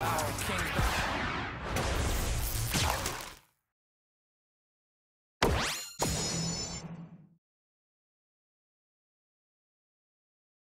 Wow.